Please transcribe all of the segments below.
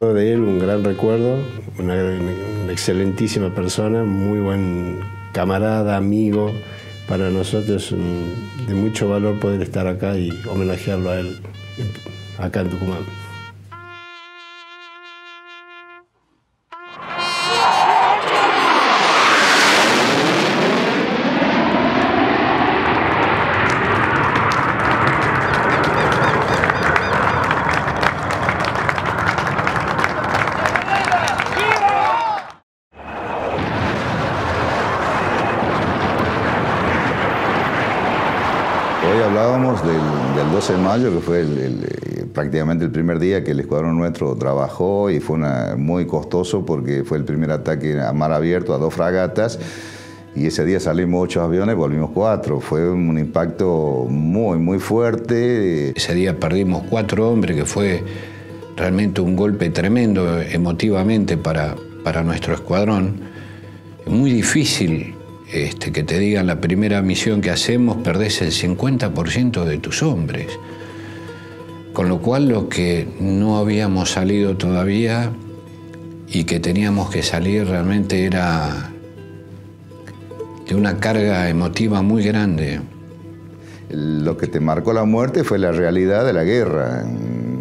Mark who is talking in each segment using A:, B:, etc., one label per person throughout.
A: De él un gran recuerdo, una, excelentísima persona, muy buen camarada, amigo. Para nosotros es de mucho valor poder estar acá y homenajearlo a él acá en Tucumán.
B: 12 de mayo, que fue el- el, eh, prácticamente el primer día que el escuadrón nuestro trabajó y fue muy costoso porque fue el primer ataque a mar abierto a dos fragatas y ese día salimos ocho aviones, volvimos cuatro. Fue un impacto muy, muy fuerte.
C: Ese día perdimos cuatro hombres, que fue realmente un golpe tremendo emotivamente para, para nuestro escuadrón. Es muy difícil este, que te digan la primera misión que hacemos, perdés el 50% de tus hombres. Con lo cual lo que no habíamos salido todavía y que teníamos que salir realmente era de una carga emotiva muy grande.
B: Lo que te marcó la muerte fue la realidad de la guerra.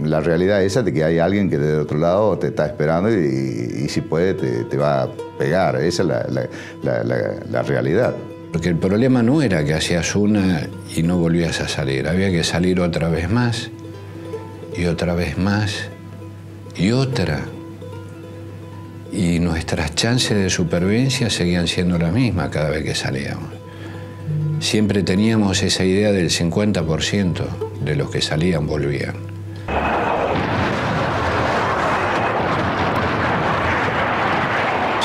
B: La realidad esa de que hay alguien que desde otro lado te está esperando y, si puede te, va a pegar. Esa es la- la- la realidad.
C: Porque el problema no era que hacías una y no volvías a salir, había que salir otra vez más y otra vez más y otra. Y nuestras chances de supervivencia seguían siendo las mismas cada vez que salíamos. Siempre teníamos esa idea del 50% de los que salían volvían.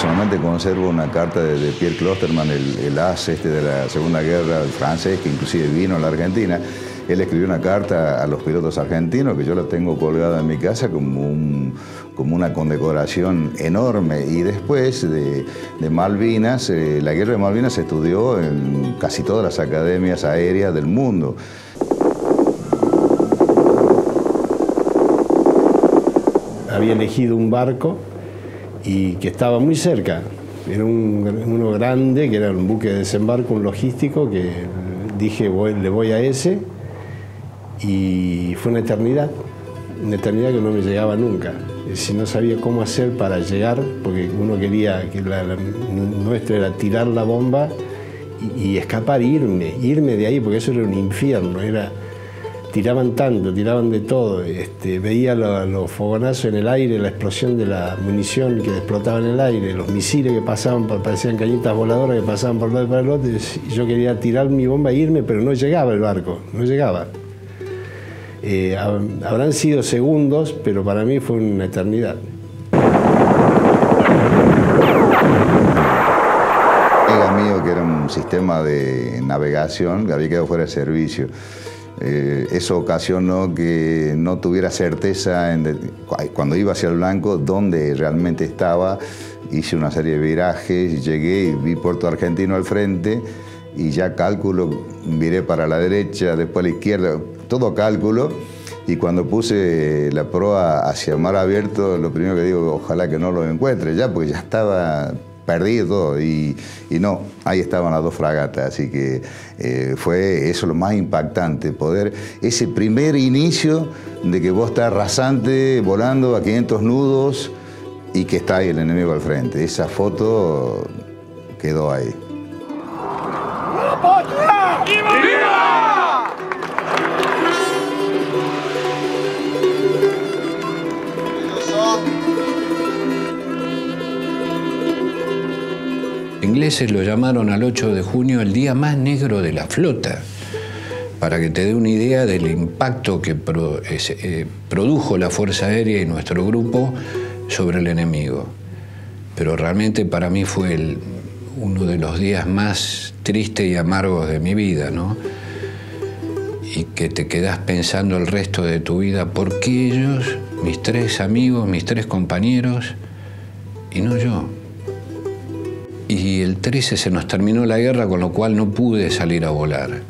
B: Personalmente conservo una carta de, Pierre Klosterman, el, el as este de la Segunda Guerra francés, que inclusive vino a la Argentina. Él escribió una carta a los pilotos argentinos, que yo la tengo colgada en mi casa como, un- como una condecoración enorme. Y después de, de Malvinas, eh, la guerra de Malvinas se estudió en casi todas las academias aéreas del mundo.
A: había elegido un barco y que estaba muy cerca. Era un- uno grande, que era un buque de desembarco, un logístico, que dije, voy- le voy a ese. Y fue una eternidad, una eternidad que no me llegaba nunca. Si no sabía cómo hacer para llegar, porque uno quería, que la, la nuestra era tirar la bomba y, y escapar, irme, irme de ahí, porque eso era un infierno, era tiraban tanto, tiraban de todo. Este, veía lo- los fogonazos en el aire, la explosión de la munición que explotaba en el aire, los misiles que pasaban, parecían cañitas voladoras que pasaban por lado y para el otro. yo quería tirar mi bomba e irme, pero no llegaba el barco, no llegaba. Eh, hab- habrán sido segundos, pero para mí fue una eternidad.
B: amiga mío que era un sistema de navegación que había quedado fuera de servicio. Eh, eso ocasionó que no tuviera certeza en de- cu- cuando iba hacia el blanco dónde realmente estaba. Hice una serie de virajes, llegué y vi Puerto Argentino al frente y ya cálculo, miré para la derecha, después a la izquierda, todo cálculo. Y cuando puse la proa hacia el mar abierto, lo primero que digo, ojalá que no lo encuentre ya, porque ya estaba perdido y, y no, ahí estaban las dos fragatas, así que eh, fue eso lo más impactante, poder, ese primer inicio de que vos estás rasante, volando a 500 nudos y que está ahí el enemigo al frente, esa foto quedó ahí.
C: Ingleses lo llamaron al 8 de junio el día más negro de la flota, para que te dé una idea del impacto que eh, produjo la Fuerza Aérea y nuestro grupo sobre el enemigo. Pero realmente para mí fue uno de los días más tristes y amargos de mi vida, ¿no? Y que te quedas pensando el resto de tu vida, ¿por qué ellos, mis tres amigos, mis tres compañeros, y no yo? Y el 13 se nos terminó la guerra, con lo cual no pude salir a volar.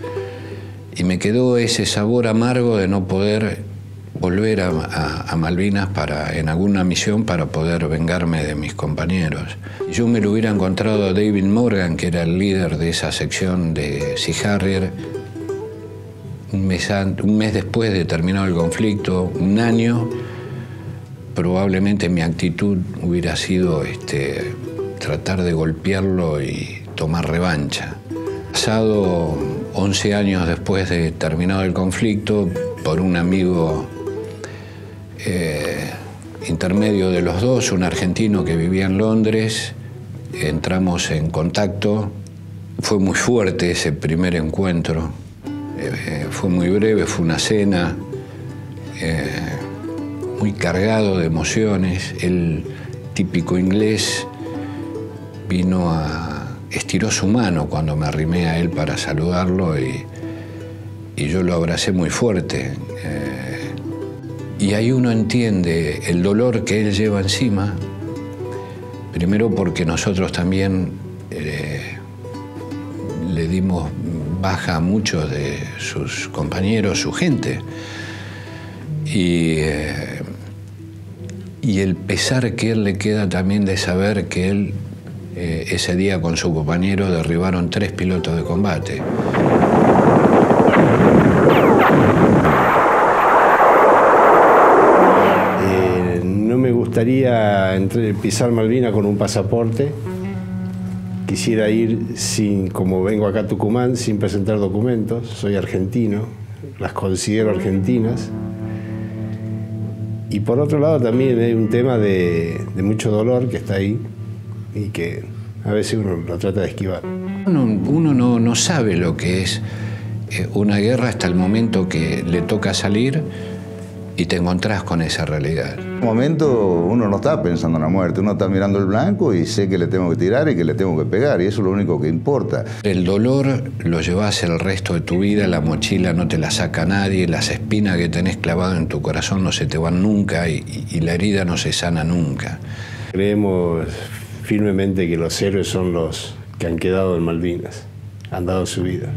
C: Y me quedó ese sabor amargo de no poder volver a, Malvinas para, en alguna misión para poder vengarme de mis compañeros. Yo me lo hubiera encontrado a David Morgan, que era el líder de esa sección de Sea Harrier, un mes, después de terminado el conflicto, un año, probablemente mi actitud hubiera sido este, tratar de golpearlo y tomar revancha. Pasado 11 años después de terminado el conflicto, por un amigo eh, intermedio de los dos, un argentino que vivía en Londres, entramos en contacto. Fue muy fuerte ese primer encuentro, eh, fue muy breve, fue una cena, eh, muy cargado de emociones. El típico inglés vino a. estiró su mano cuando me arrimé a él para saludarlo y, y yo lo abracé muy fuerte. Y ahí uno entiende el dolor que él lleva encima, primero porque nosotros también eh, le dimos baja a muchos de sus compañeros, su gente. Y, eh, y el pesar que él le queda también de saber que él eh, ese día con su compañero derribaron tres pilotos de combate.
A: gustaría pisar Malvina con un pasaporte. Quisiera ir sin, como vengo acá a Tucumán, sin presentar documentos. Soy argentino, las considero argentinas. Y por otro lado también hay un tema de, mucho dolor que está ahí y que a veces uno lo trata de esquivar.
C: Uno, no, no sabe lo que es eh, una guerra hasta el momento que le toca salir y te encontrás con esa realidad.
B: En un momento uno no está pensando en la muerte, uno está mirando el blanco y sé que le tengo que tirar y que le tengo que pegar y eso es lo único que importa.
C: El dolor lo llevas el resto de tu vida, la mochila no te la saca nadie, las espinas que tenés clavado en tu corazón no se te van nunca y, y la herida no se sana nunca.
A: Creemos firmemente que los héroes son los que han quedado en Malvinas, han dado su vida.